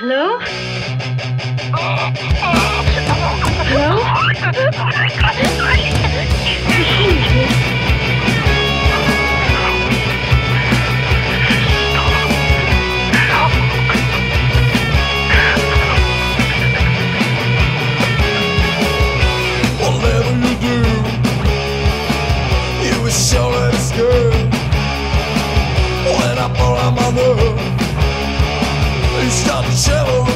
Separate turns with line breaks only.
Hello? Hello?
Whatever you do. When I my shovel.